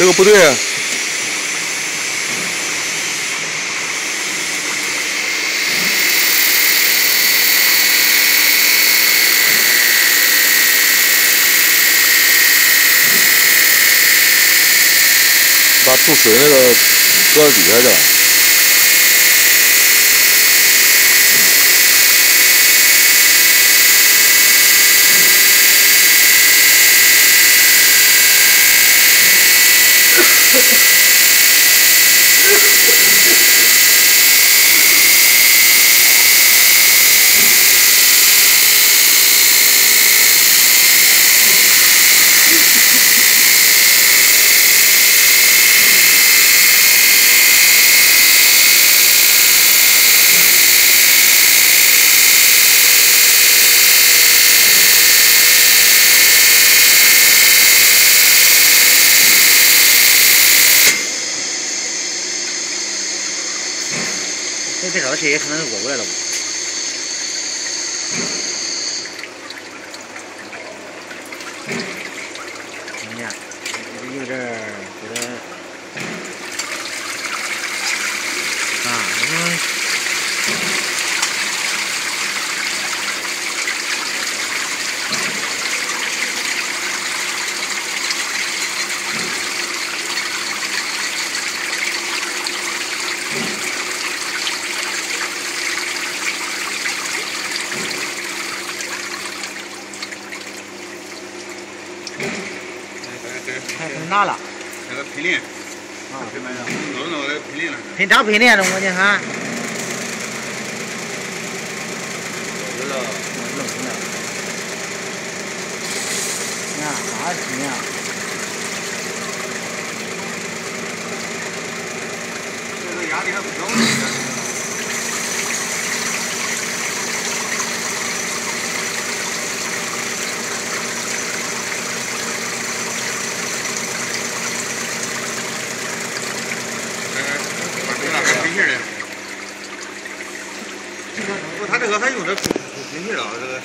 这个不对啊。把注水那个搁底下去。这烧的气可能是过来了。你 ना ला अगर फिलिंग हाँ दोनों अगर फिलिंग ना फिर डाब फिलिंग है ना मुझे हाँ ना आज ना यार यहाँ 链了？我你看。这个。还不小。不，他这个还用的空气了，这个。